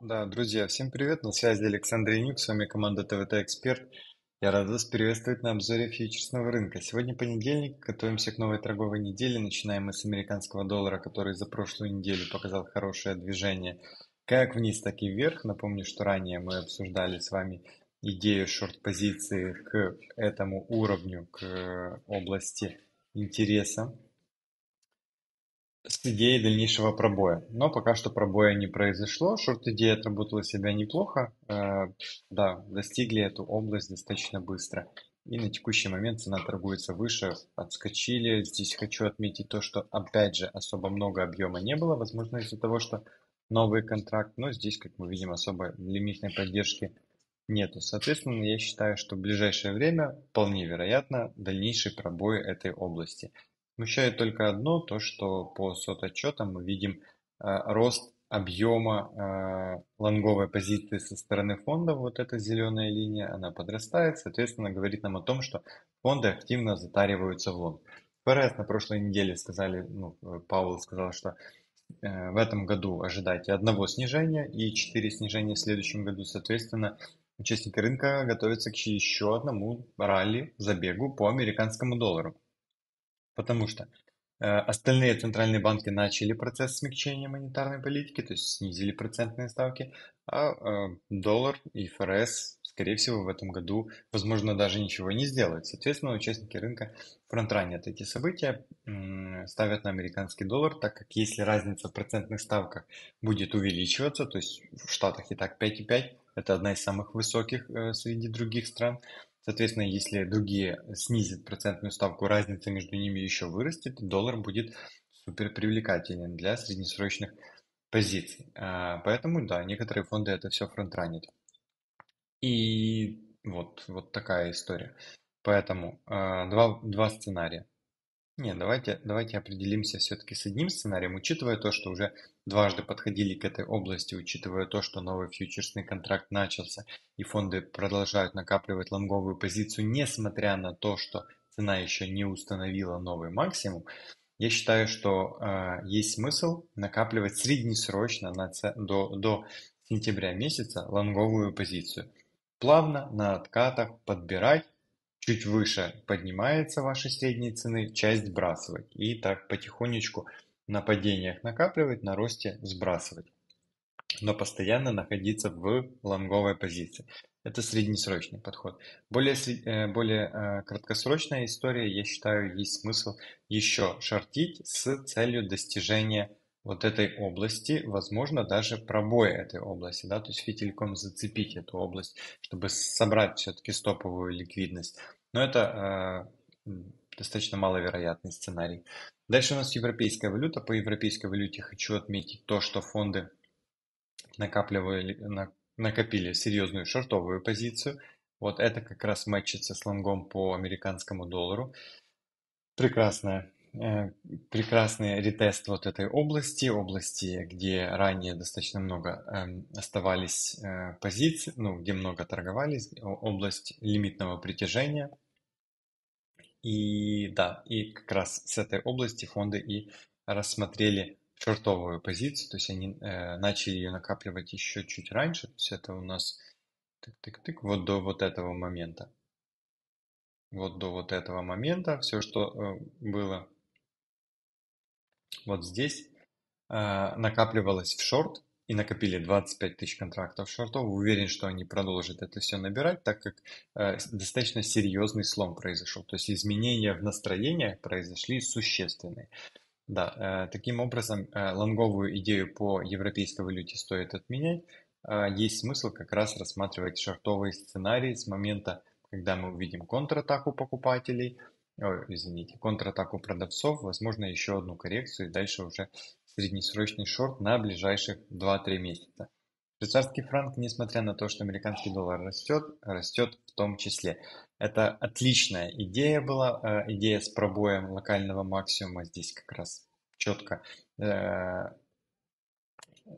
Да, друзья, всем привет, на связи Александр Янюк, с вами команда ТВТ Эксперт. Я рад вас приветствовать на обзоре фьючерсного рынка. Сегодня понедельник, готовимся к новой торговой неделе. Начинаем мы с американского доллара, который за прошлую неделю показал хорошее движение как вниз, так и вверх. Напомню, что ранее мы обсуждали с вами идею шорт-позиции к этому уровню, к области интереса с идеей дальнейшего пробоя. Но пока что пробоя не произошло. Шорт-идея отработала себя неплохо. Э, да, достигли эту область достаточно быстро. И на текущий момент цена торгуется выше, отскочили. Здесь хочу отметить то, что опять же особо много объема не было. Возможно из-за того, что новый контракт. Но здесь, как мы видим, особо лимитной поддержки нету. Соответственно, я считаю, что в ближайшее время вполне вероятно дальнейший пробой этой области. Смущает только одно, то что по сот-отчетам мы видим э, рост объема э, лонговой позиции со стороны фонда, вот эта зеленая линия, она подрастает, соответственно, говорит нам о том, что фонды активно затариваются в лонг. ФРС на прошлой неделе сказали, ну, Паул сказал, что э, в этом году ожидайте одного снижения и четыре снижения в следующем году, соответственно, участники рынка готовятся к еще одному ралли, забегу по американскому доллару. Потому что э, остальные центральные банки начали процесс смягчения монетарной политики, то есть снизили процентные ставки, а э, доллар и ФРС, скорее всего, в этом году, возможно, даже ничего не сделают. Соответственно, участники рынка фронтранят эти события, ставят на американский доллар, так как если разница в процентных ставках будет увеличиваться, то есть в Штатах и так 5,5, это одна из самых высоких э, среди других стран, Соответственно, если другие снизят процентную ставку, разница между ними еще вырастет, доллар будет супер привлекателен для среднесрочных позиций. А, поэтому, да, некоторые фонды это все фронтранят. И вот, вот такая история. Поэтому а, два, два сценария. Не, давайте, давайте определимся все-таки с одним сценарием, учитывая то, что уже дважды подходили к этой области, учитывая то, что новый фьючерсный контракт начался, и фонды продолжают накапливать лонговую позицию, несмотря на то, что цена еще не установила новый максимум, я считаю, что э, есть смысл накапливать среднесрочно на, до, до сентября месяца лонговую позицию. Плавно на откатах подбирать чуть выше поднимается ваши средние цены, часть сбрасывать. И так потихонечку на падениях накапливать, на росте сбрасывать. Но постоянно находиться в лонговой позиции. Это среднесрочный подход. Более, э, более э, краткосрочная история, я считаю, есть смысл еще шортить с целью достижения вот этой области, возможно, даже пробоя этой области, да, то есть фитильком зацепить эту область, чтобы собрать все-таки стоповую ликвидность. Но это э, достаточно маловероятный сценарий. Дальше у нас европейская валюта. По европейской валюте хочу отметить то, что фонды накапливали, на, накопили серьезную шортовую позицию. Вот это как раз мэчится с лонгом по американскому доллару. Прекрасная Э, прекрасный ретест вот этой области, области, где ранее достаточно много эм, оставались э, позиций, ну, где много торговались, область лимитного притяжения. И да, и как раз с этой области фонды и рассмотрели шортовую позицию, то есть они э, начали ее накапливать еще чуть раньше, то есть это у нас тык-тык-тык, вот до вот этого момента. Вот до вот этого момента все, что э, было вот здесь э, накапливалось в шорт и накопили 25 тысяч контрактов шортов. Уверен, что они продолжат это все набирать, так как э, достаточно серьезный слом произошел. То есть изменения в настроениях произошли существенные. Да, э, таким образом, э, лонговую идею по европейской валюте стоит отменять. Э, есть смысл как раз рассматривать шортовые сценарии с момента, когда мы увидим контратаку покупателей – ой, извините, контратаку продавцов, возможно еще одну коррекцию и дальше уже среднесрочный шорт на ближайших 2-3 месяца. Швейцарский франк, несмотря на то, что американский доллар растет, растет в том числе. Это отличная идея была, э, идея с пробоем локального максимума. Здесь как раз четко э,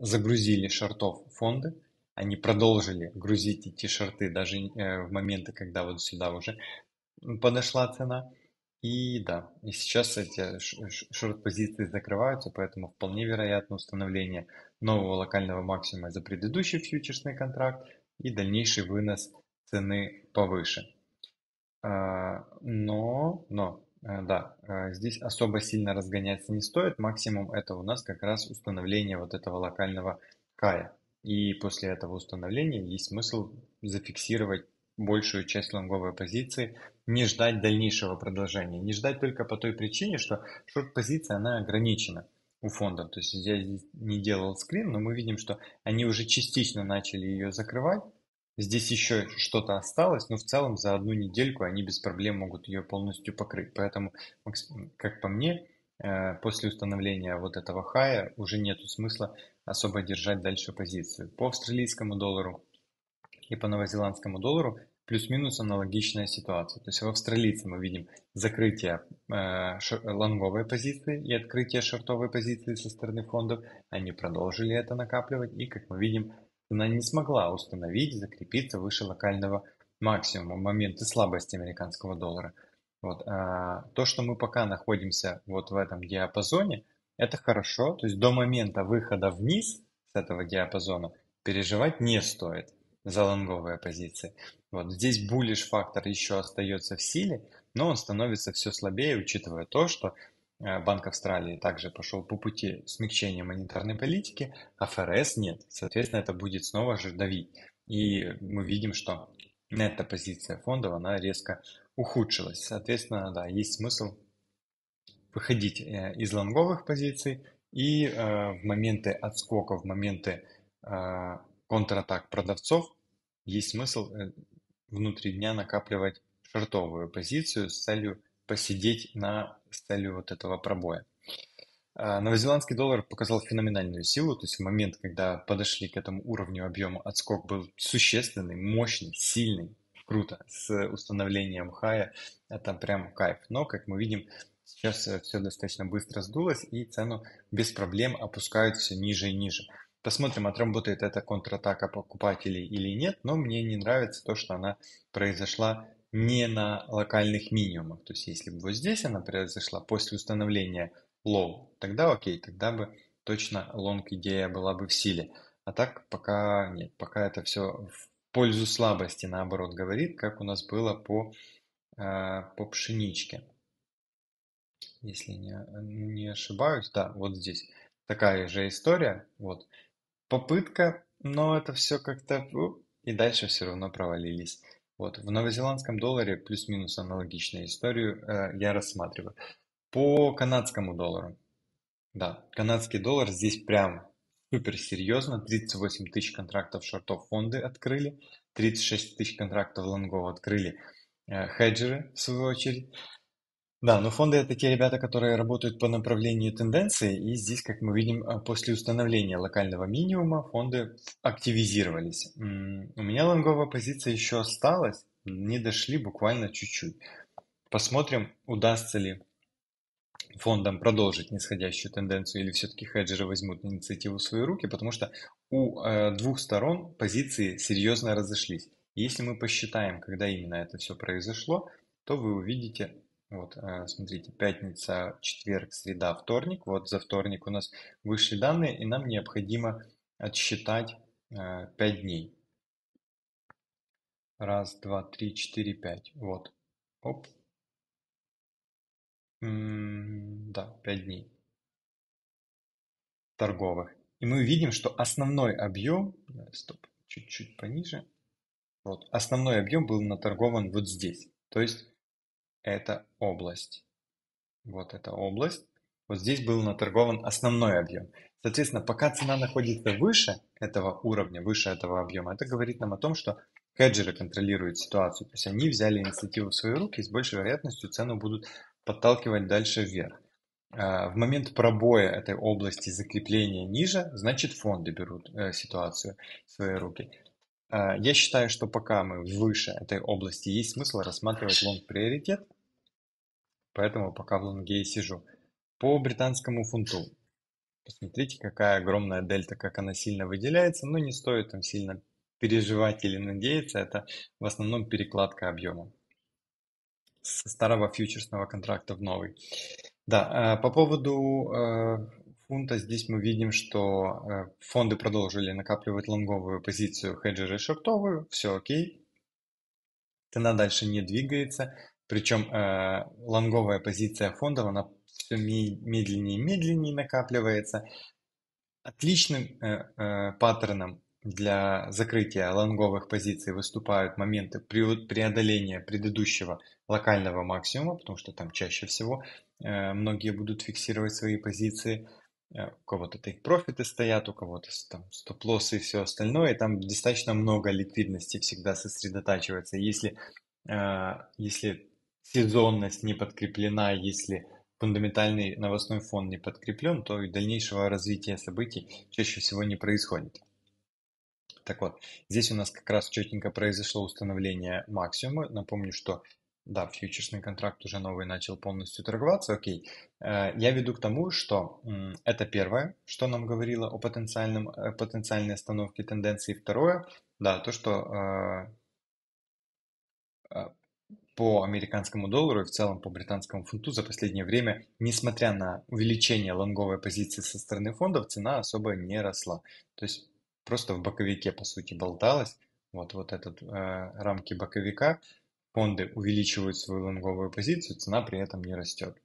загрузили шортов фонды. Они продолжили грузить эти шорты даже э, в моменты, когда вот сюда уже подошла цена. И да, и сейчас эти шорт-позиции закрываются, поэтому вполне вероятно установление нового локального максимума за предыдущий фьючерсный контракт и дальнейший вынос цены повыше. А, но, но, э, да, э, здесь особо сильно разгоняться не стоит. Максимум это у нас как раз установление вот этого локального кая. И после этого установления есть смысл зафиксировать большую часть лонговой позиции, не ждать дальнейшего продолжения. Не ждать только по той причине, что шорт-позиция, она ограничена у фондов. То есть я здесь не делал скрин, но мы видим, что они уже частично начали ее закрывать. Здесь еще что-то осталось, но в целом за одну недельку они без проблем могут ее полностью покрыть. Поэтому, как по мне, э, после установления вот этого хая уже нет смысла особо держать дальше позицию. По австралийскому доллару и по новозеландскому доллару плюс-минус аналогичная ситуация. То есть в австралийце мы видим закрытие э, лонговой позиции и открытие шортовой позиции со стороны фондов. Они продолжили это накапливать и, как мы видим, она не смогла установить, закрепиться выше локального максимума моменты слабости американского доллара. Вот, а, то, что мы пока находимся вот в этом диапазоне, это хорошо. То есть до момента выхода вниз с этого диапазона переживать не стоит за лонговые позиции. Вот здесь буллиш фактор еще остается в силе, но он становится все слабее, учитывая то, что э, Банк Австралии также пошел по пути смягчения монетарной политики, а ФРС нет. Соответственно, это будет снова же давить. И мы видим, что эта позиция фондов, она резко ухудшилась. Соответственно, да, есть смысл выходить э, из лонговых позиций и э, в моменты отскока, в моменты контратак продавцов есть смысл э, внутри дня накапливать шортовую позицию с целью посидеть на с целью вот этого пробоя. А, новозеландский доллар показал феноменальную силу, то есть в момент, когда подошли к этому уровню объема, отскок был существенный, мощный, сильный, круто, с установлением хая, это прям кайф. Но, как мы видим, сейчас э, все достаточно быстро сдулось и цену без проблем опускают все ниже и ниже. Посмотрим, отработает эта контратака покупателей или нет, но мне не нравится то, что она произошла не на локальных минимумах. То есть, если бы вот здесь она произошла после установления low, тогда окей, тогда бы точно лонг идея была бы в силе. А так пока нет, пока это все в пользу слабости наоборот говорит, как у нас было по, э, по пшеничке. Если не, не ошибаюсь, да, вот здесь такая же история. Вот попытка, но это все как-то... И дальше все равно провалились. Вот. В новозеландском долларе плюс-минус аналогичную историю э, я рассматриваю. По канадскому доллару. Да, канадский доллар здесь прям супер серьезно. 38 тысяч контрактов шортов фонды открыли. 36 тысяч контрактов лонгов открыли э, хеджеры, в свою очередь. Да, но фонды это те ребята, которые работают по направлению тенденции, и здесь, как мы видим, а, после установления локального минимума фонды активизировались. У меня лонговая позиция еще осталась, не дошли буквально чуть-чуть. Посмотрим, удастся ли фондам продолжить нисходящую тенденцию или все-таки хеджеры возьмут инициативу в свои руки, потому что у э, двух сторон позиции серьезно разошлись. Если мы посчитаем, когда именно это все произошло, то вы увидите вот, э, смотрите, пятница, четверг, среда, вторник. Вот за вторник у нас вышли данные, и нам необходимо отсчитать 5 э, дней. Раз, два, три, четыре, пять. Вот. Оп. да, 5 дней торговых. И мы видим, что основной объем, э, стоп, чуть-чуть пониже, вот, основной объем был наторгован вот здесь. То есть это область. Вот эта область. Вот здесь был наторгован основной объем. Соответственно, пока цена находится выше этого уровня, выше этого объема, это говорит нам о том, что хеджеры контролируют ситуацию. То есть они взяли инициативу в свои руки и с большей вероятностью цену будут подталкивать дальше вверх. А, в момент пробоя этой области закрепления ниже, значит фонды берут э, ситуацию в свои руки. А, я считаю, что пока мы выше этой области, есть смысл рассматривать лонг-приоритет, поэтому пока в лонге и сижу. По британскому фунту. Посмотрите, какая огромная дельта, как она сильно выделяется, но не стоит там сильно переживать или надеяться, это в основном перекладка объема со старого фьючерсного контракта в новый. Да, а, по поводу э, фунта здесь мы видим, что э, фонды продолжили накапливать лонговую позицию, хеджеры шортовую, все окей. Цена дальше не двигается, причем э, лонговая позиция фондов, она все медленнее и медленнее накапливается. Отличным э, э, паттерном для закрытия лонговых позиций выступают моменты преодоления предыдущего локального максимума, потому что там чаще всего э, многие будут фиксировать свои позиции. Э, у кого-то take профиты стоят, у кого-то там стоп-лоссы и все остальное. И там достаточно много ликвидности всегда сосредотачивается. Если, э, если сезонность не подкреплена, если фундаментальный новостной фон не подкреплен, то и дальнейшего развития событий чаще всего не происходит. Так вот, здесь у нас как раз четенько произошло установление максимума. Напомню, что да, фьючерсный контракт уже новый начал полностью торговаться, окей. Э, я веду к тому, что это первое, что нам говорило о потенциальном, э, потенциальной остановке тенденции. Второе, да, то, что э, по американскому доллару и в целом по британскому фунту за последнее время, несмотря на увеличение лонговой позиции со стороны фондов, цена особо не росла. То есть просто в боковике, по сути, болталась. Вот, вот этот э, рамки боковика. Фонды увеличивают свою лонговую позицию, цена при этом не растет.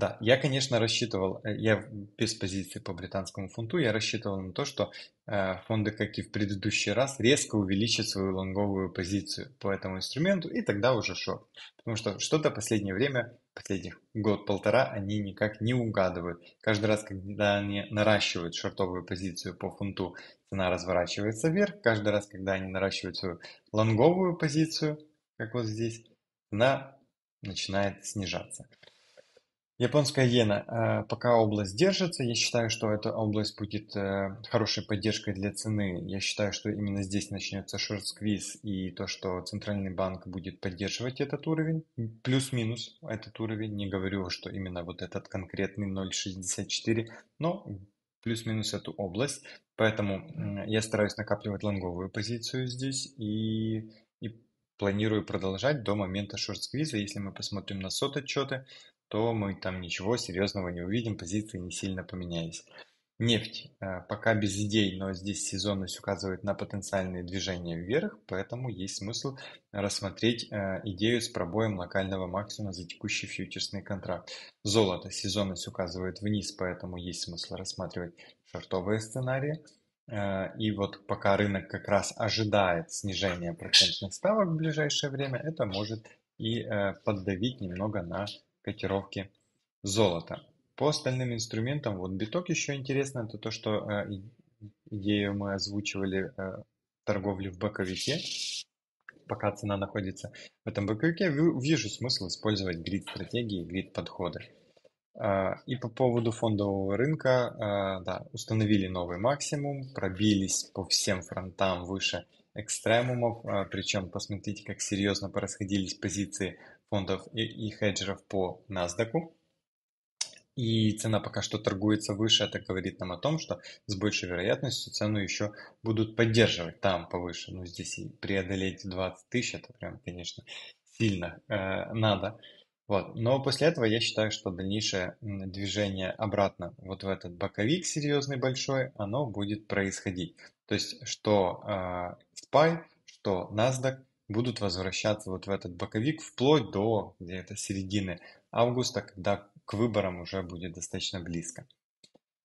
Да, я, конечно, рассчитывал, э, я без позиции по британскому фунту, я рассчитывал на то, что э, фонды, как и в предыдущий раз, резко увеличат свою лонговую позицию по этому инструменту, и тогда уже шорт. Потому что что-то последнее время, последних год-полтора, они никак не угадывают. Каждый раз, когда они наращивают шортовую позицию по фунту, цена разворачивается вверх. Каждый раз, когда они наращивают свою лонговую позицию, как вот здесь, цена начинает снижаться. Японская иена, э, пока область держится, я считаю, что эта область будет э, хорошей поддержкой для цены. Я считаю, что именно здесь начнется шорт-сквиз и то, что Центральный банк будет поддерживать этот уровень, плюс-минус этот уровень. Не говорю, что именно вот этот конкретный 0.64, но плюс-минус эту область. Поэтому я стараюсь накапливать лонговую позицию здесь и, и планирую продолжать до момента шорт-сквиза. Если мы посмотрим на сот отчеты, то мы там ничего серьезного не увидим, позиции не сильно поменялись. Нефть э, пока без идей, но здесь сезонность указывает на потенциальные движения вверх, поэтому есть смысл рассмотреть э, идею с пробоем локального максимума за текущий фьючерсный контракт. Золото сезонность указывает вниз, поэтому есть смысл рассматривать шортовые сценарии. Э, и вот пока рынок как раз ожидает снижения процентных ставок в ближайшее время, это может и поддавить немного на котировки золота. По остальным инструментам, вот биток еще интересно, это то, что э, идею мы озвучивали э, торговли в боковике. Пока цена находится в этом боковике, вижу смысл использовать грид-стратегии, грид-подходы. Э, и по поводу фондового рынка, э, да, установили новый максимум, пробились по всем фронтам выше экстремумов, э, причем посмотрите, как серьезно порасходились позиции фондов и, и хеджеров по NASDAQ. И цена пока что торгуется выше, это говорит нам о том, что с большей вероятностью цену еще будут поддерживать там повыше. Но здесь и преодолеть 20 тысяч, это прям, конечно, сильно э, надо. Вот. Но после этого я считаю, что дальнейшее движение обратно вот в этот боковик серьезный большой, оно будет происходить. То есть, что э, SPY, что NASDAQ будут возвращаться вот в этот боковик вплоть до где-то середины августа, когда к выборам уже будет достаточно близко.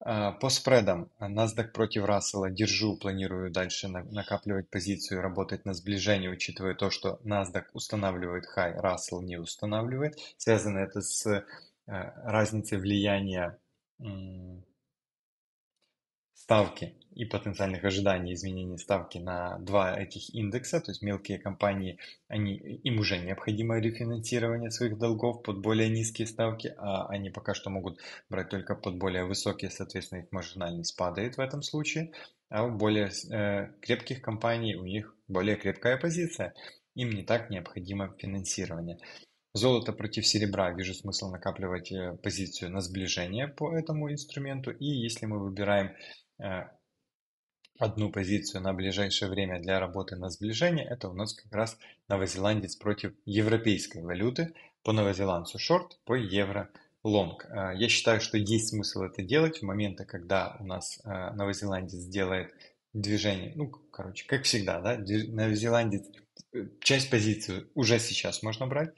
А, по спредам NASDAQ против Рассела держу, планирую дальше накапливать позицию, работать на сближение, учитывая то, что NASDAQ устанавливает хай, Russell не устанавливает. Связано это с э, разницей влияния ставки и потенциальных ожиданий изменения ставки на два этих индекса, то есть мелкие компании, они, им уже необходимо рефинансирование своих долгов под более низкие ставки, а они пока что могут брать только под более высокие, соответственно, их маржинальность падает в этом случае, а у более э, крепких компаний у них более крепкая позиция, им не так необходимо финансирование. Золото против серебра вижу смысл накапливать э, позицию на сближение по этому инструменту. И если мы выбираем одну позицию на ближайшее время для работы на сближение, это у нас как раз новозеландец против европейской валюты. По новозеландцу шорт, по евро лонг. А, я считаю, что есть смысл это делать в моменты, когда у нас а, новозеландец делает движение, ну, короче, как всегда, да, новозеландец, э, часть позиции уже сейчас можно брать,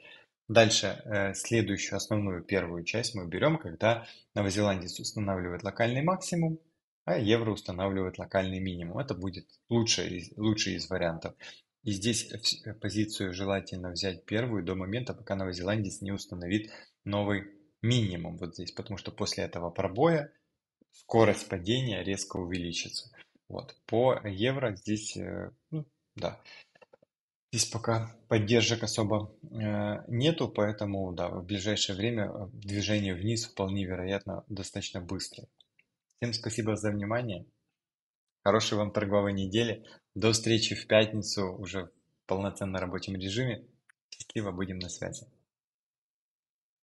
Дальше э, следующую основную первую часть мы берем, когда новозеландец устанавливает локальный максимум, а евро устанавливает локальный минимум. Это будет лучший, лучший из вариантов. И здесь позицию желательно взять первую до момента, пока новозеландец не установит новый минимум вот здесь, потому что после этого пробоя скорость падения резко увеличится. Вот. По евро здесь, э, ну, да, Здесь пока поддержек особо э, нету, поэтому да, в ближайшее время э, движение вниз вполне вероятно достаточно быстрое. Всем спасибо за внимание. Хорошей вам торговой недели. До встречи в пятницу уже в полноценно рабочем режиме. Счастливо, будем на связи.